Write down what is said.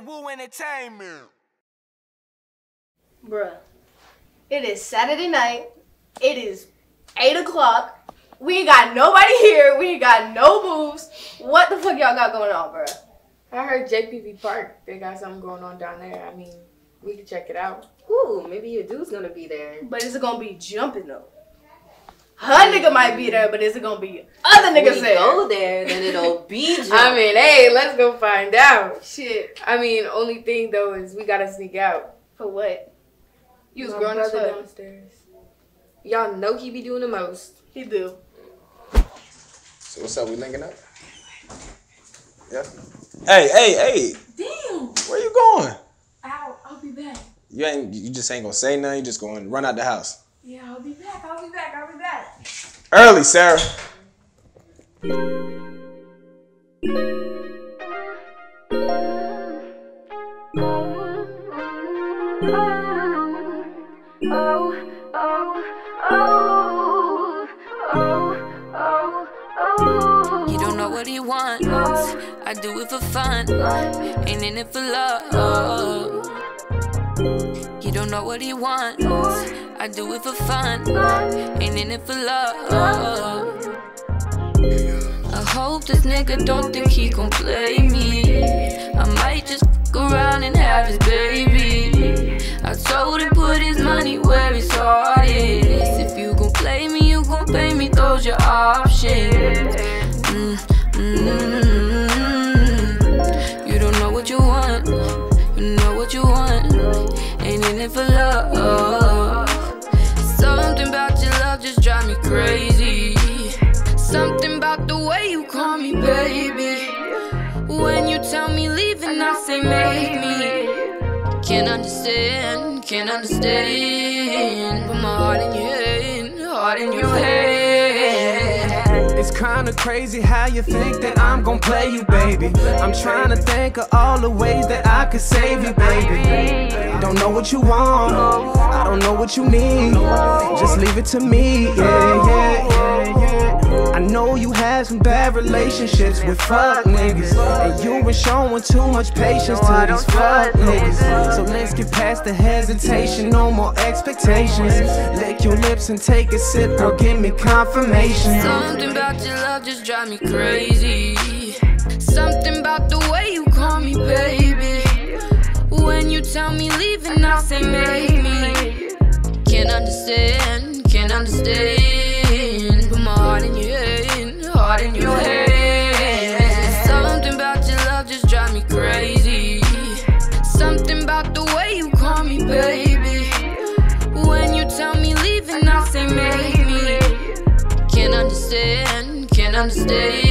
with Woo Entertainment. Bruh, it is Saturday night. It is 8 o'clock. We ain't got nobody here. We ain't got no moves. What the fuck y'all got going on, bruh? I heard JPV Park, they got something going on down there. I mean, we can check it out. Ooh, maybe your dude's gonna be there. But is it gonna be jumping though? Her nigga might be there, but is it gonna be other niggas we there? go there, then it'll be I mean, hey, let's go find out. Shit. I mean, only thing though is we gotta sneak out. For what? You was My grown as brother fuck. downstairs. Y'all know he be doing the most. He do. So what's up? We linking up? Yeah. Hey, hey, hey! Damn. Where you going? I'll, I'll be back. You ain't. You just ain't gonna say nothing. You just going to run out the house Yeah, I'll be back. I'll be back. I'll be back. early, Sara. You don't know what he wants. I do it for fun. Ain't in it for love. You don't know what he wants. I do it for fun. Ain't in it for love. I hope this nigga don't think he gon' play me. I might just fuck around and have his baby. I told him put his money where his heart is. If you gon' play me, you gon' pay me. Those your options. Mm, mm, It for love. Something about your love just drive me crazy. Something about the way you call me baby. When you tell me leaving, I say make me. Can't understand, can't understand. Put my heart in your hand, heart in your hand. It's kinda crazy how you think that I'm gonna play you, baby. I'm trying to think of all the ways that I could save you, baby. Don't know what you want, I don't know what you need. Just leave it to me, yeah, yeah, yeah, yeah. I know you had some bad relationships with fuck niggas. And you been showing too much patience to these fuck niggas. So let's get past the hesitation, no more expectations. Lick your lips and take a sip, girl, give me confirmation. Something about your love just drive me crazy. Something about the way you call me baby. When you tell me leaving, I say make me. Can't understand, can't understand. Heart in your hand. Something about your love just drive me crazy. Something about the way you call me baby. When you tell me leaving, I say make me. Can't understand, can't understand.